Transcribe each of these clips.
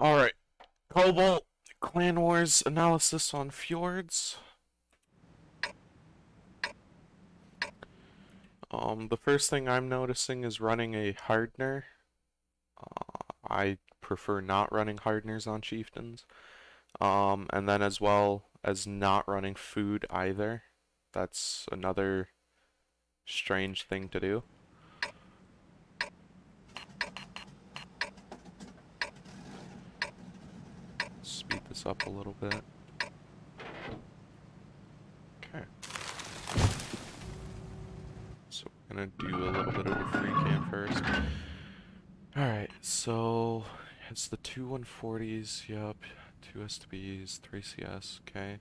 Alright. Cobalt Clan Wars analysis on fjords. Um, the first thing I'm noticing is running a hardener. Uh, I prefer not running hardeners on chieftains. Um, and then as well as not running food either. That's another strange thing to do. This up a little bit. Okay. So we're gonna do a little bit of a free cam first. Alright, so it's the two 140s, yep, two STBs, three CS, okay.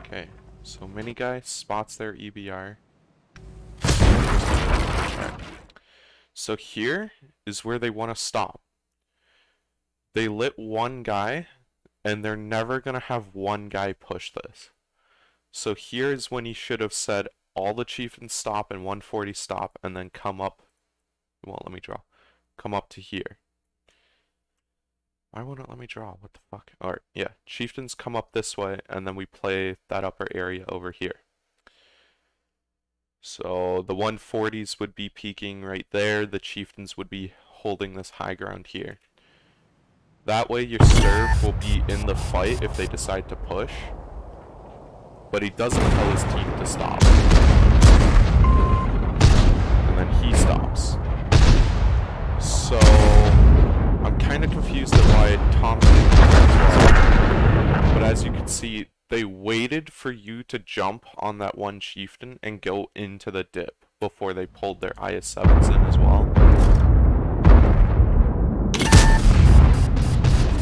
Okay, so mini guy spots their EBR. So here is where they want to stop. They lit one guy, and they're never going to have one guy push this. So here is when he should have said all the chieftains stop and 140 stop, and then come up. Well, let me draw. Come up to here. Why won't it let me draw? What the fuck? Alright, yeah. Chieftains come up this way, and then we play that upper area over here. So the 140s would be peaking right there. The chieftains would be holding this high ground here. That way your Sturv will be in the fight if they decide to push. But he doesn't tell his team to stop. And then he stops. So I'm kind of confused at why Thompson But as you can see, they waited for you to jump on that one chieftain and go into the dip before they pulled their IS-7s in as well.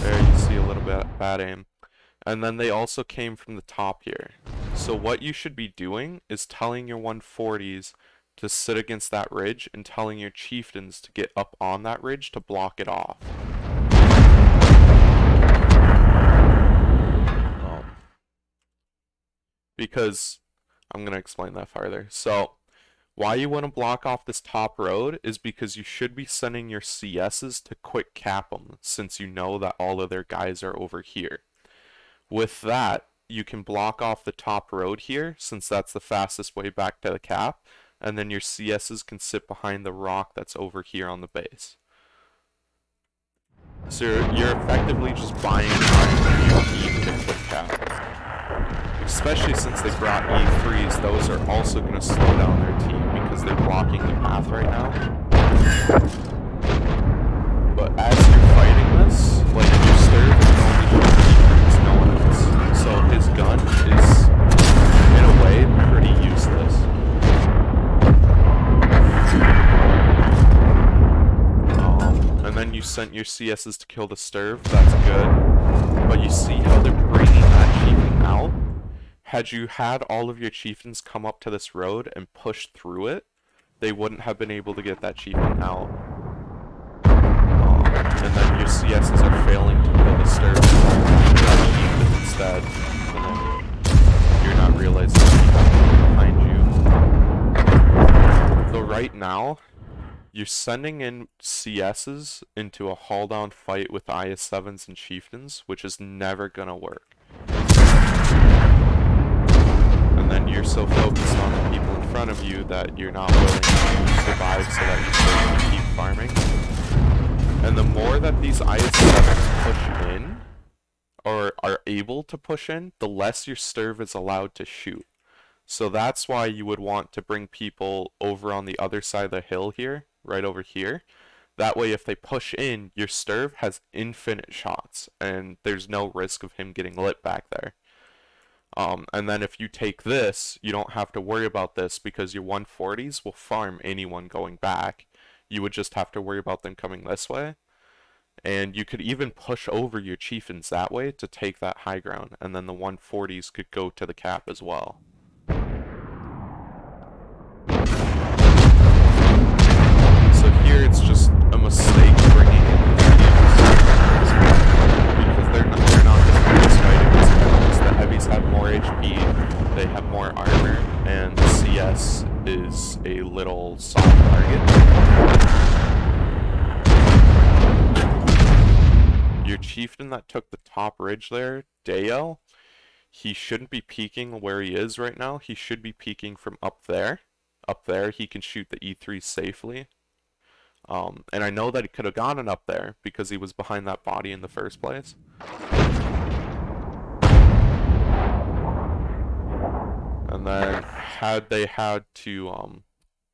There you see a little bit bad aim. And then they also came from the top here. So what you should be doing is telling your 140s to sit against that ridge and telling your chieftains to get up on that ridge to block it off. Because I'm going to explain that farther. So why you want to block off this top road is because you should be sending your CSs to quick cap them since you know that all of their guys are over here. With that, you can block off the top road here since that's the fastest way back to the cap and then your CSs can sit behind the rock that's over here on the base. So you're, you're effectively just buying time to quick cap. Especially since they brought E3s, those are also going to slow down their team because they're blocking the path right now. But as you're fighting this, like your Sturv can only no one else. So his gun is, in a way, pretty useless. Um, and then you sent your CSs to kill the Sturv, that's good. But you see how they're bringing that chieftain out? Had you had all of your chieftains come up to this road and push through it, they wouldn't have been able to get that chieftain out. Um, and then your CSs are failing to kill the Sturv instead. You're not realizing behind you. So right now, you're sending in CSs into a hull down fight with IS-7s and Chieftains, which is never gonna work. That you're not willing to survive so that you can keep farming. And the more that these IS-7s push in, or are able to push in, the less your Sturv is allowed to shoot. So that's why you would want to bring people over on the other side of the hill here right over here. That way, if they push in, your Sturv has infinite shots, and there's no risk of him getting lit back there. Um, and then if you take this, you don't have to worry about this because your 140s will farm anyone going back. You would just have to worry about them coming this way. And you could even push over your chieftains that way to take that high ground, and then the 140s could go to the cap as well. Chieftain that took the top ridge there, Dale, he shouldn't be peeking where he is right now. He should be peeking from up there. Up there, he can shoot the E3 safely. Um, and I know that he could have gotten up there because he was behind that body in the first place. And then had they had to um,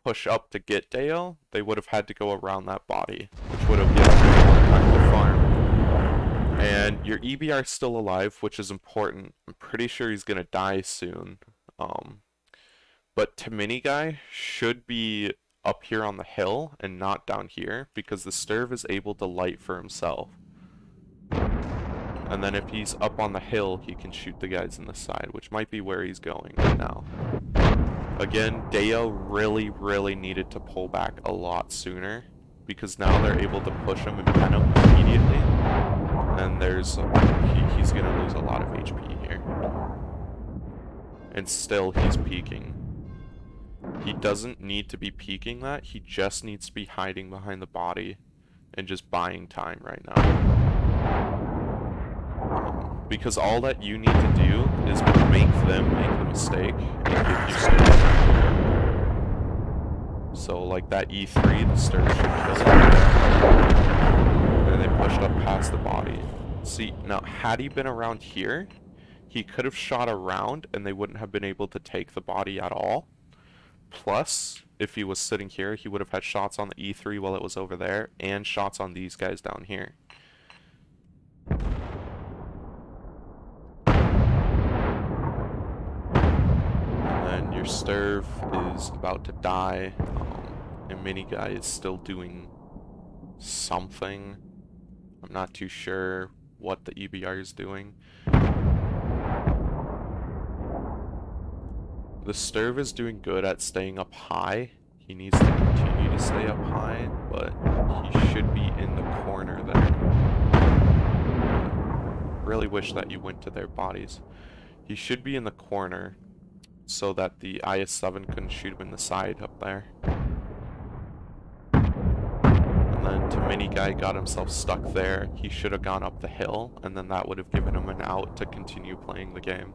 push up to get Dale, they would have had to go around that body, which would have given them more time to farm. And your EBR is still alive, which is important. I'm pretty sure he's going to die soon. Um, but Timini guy should be up here on the hill and not down here because the Sturv is able to light for himself. And then if he's up on the hill, he can shoot the guys in the side, which might be where he's going right now. Again, Deo really, really needed to pull back a lot sooner because now they're able to push him and pen him immediately then there's he, he's gonna lose a lot of HP here. And still he's peeking. He doesn't need to be peeking that, he just needs to be hiding behind the body and just buying time right now. Um, because all that you need to do is make them make the mistake and give you So like that E3, the him they pushed up past the body. See, now, had he been around here, he could have shot around and they wouldn't have been able to take the body at all. Plus, if he was sitting here, he would have had shots on the E3 while it was over there, and shots on these guys down here. And your Sturv is about to die, um, and Mini Guy is still doing something. I'm not too sure what the EBR is doing. The Sturv is doing good at staying up high. He needs to continue to stay up high, but he should be in the corner there. Really wish that you went to their bodies. He should be in the corner so that the IS-7 couldn't shoot him in the side up there then Timini guy got himself stuck there. He should have gone up the hill, and then that would have given him an out to continue playing the game.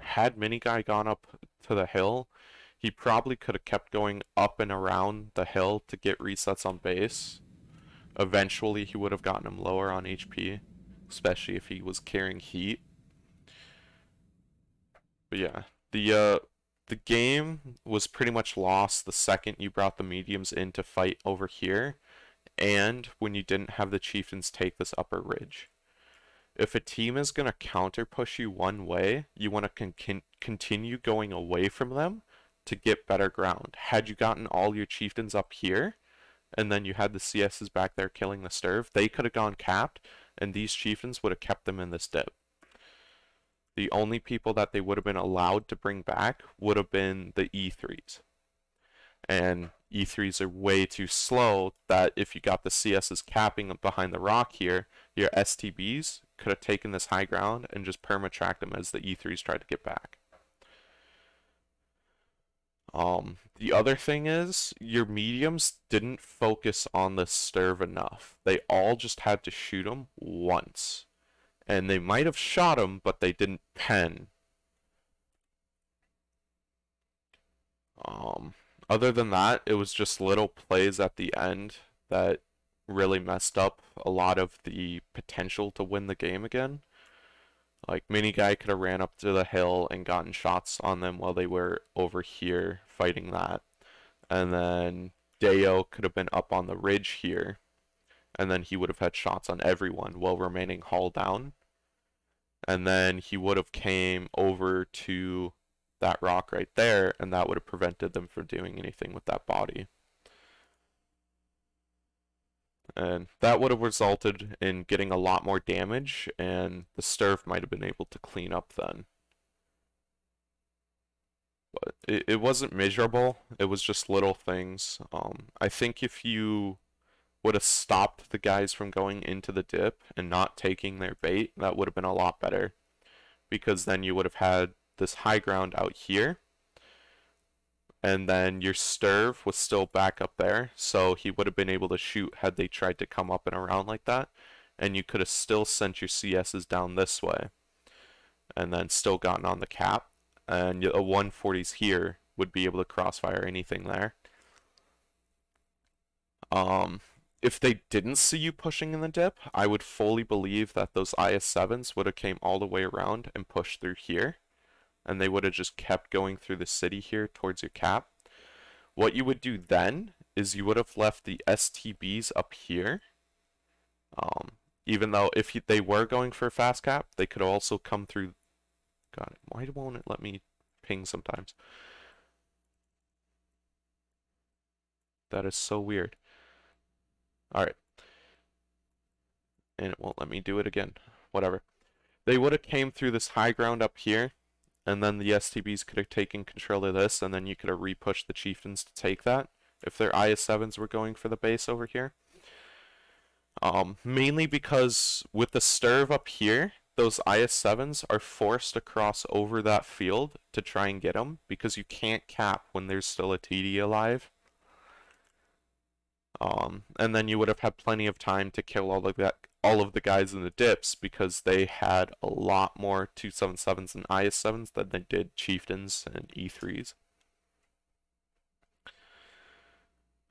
Had Mini Guy gone up to the hill, he probably could have kept going up and around the hill to get resets on base. Eventually, he would have gotten him lower on HP, especially if he was carrying heat. But yeah, the uh, the game was pretty much lost the second you brought the mediums in to fight over here, and when you didn't have the chieftains take this upper ridge. If a team is going to counter push you one way, you want to con continue going away from them to get better ground. Had you gotten all your chieftains up here, and then you had the CSs back there killing the Sturv, they could have gone capped, and these chieftains would have kept them in this dip the only people that they would have been allowed to bring back would have been the E3s. And E3s are way too slow that if you got the CSs capping behind the rock here, your STBs could have taken this high ground and just perma-tracked them as the E3s tried to get back. Um, the other thing is, your mediums didn't focus on the Sturv enough. They all just had to shoot them once and they might have shot him, but they didn't pen. Um, other than that, it was just little plays at the end that really messed up a lot of the potential to win the game again. Like, Mini Guy could have ran up to the hill and gotten shots on them while they were over here fighting that. And then Deo could have been up on the ridge here. And then he would have had shots on everyone while remaining hull down. And then he would have came over to that rock right there and that would have prevented them from doing anything with that body. And that would have resulted in getting a lot more damage and the Sturv might have been able to clean up then. But it, it wasn't miserable. It was just little things. Um, I think if you would have stopped the guys from going into the dip and not taking their bait, that would have been a lot better. because then you would have had this high ground out here and then your Sturv was still back up there, so he would have been able to shoot had they tried to come up and around like that, and you could have still sent your CSs down this way, and then still gotten on the cap, and a 140s here would be able to crossfire anything there. Um, if they didn't see you pushing in the dip, I would fully believe that those IS-7s would have came all the way around and pushed through here and they would have just kept going through the city here towards your cap. What you would do then is you would have left the STBs up here. Um, even though if they were going for a fast cap, they could also come through. It. Why won't it let me ping sometimes? That is so weird. Alright. And it won't let me do it again. Whatever. They would have came through this high ground up here and then the STBs could have taken control of this, and then you could have repushed the Chieftains to take that, if their IS-7s were going for the base over here. Um, mainly because with the Sturv up here, those IS-7s are forced to cross over that field to try and get them, because you can't cap when there's still a TD alive. Um, and then you would have had plenty of time to kill all of that all of the guys in the dips because they had a lot more 277s and IS7s than they did Chieftains and E3s.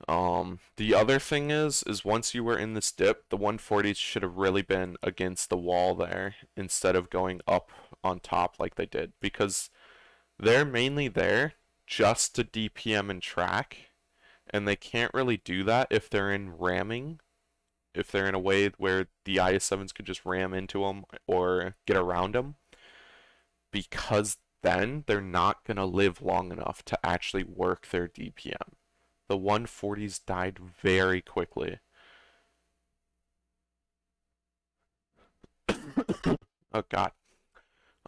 Um, the other thing is, is once you were in this dip, the 140s should have really been against the wall there instead of going up on top like they did because they're mainly there just to DPM and track and they can't really do that if they're in ramming if they're in a way where the IS-7s could just ram into them or get around them because then they're not going to live long enough to actually work their DPM. The 140s died very quickly. oh god.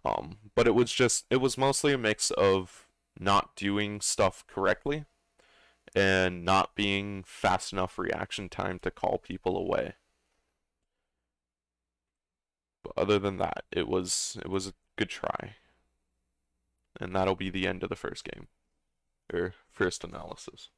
Um, but it was just, it was mostly a mix of not doing stuff correctly and not being fast enough reaction time to call people away. But other than that, it was it was a good try. And that'll be the end of the first game. Or first analysis.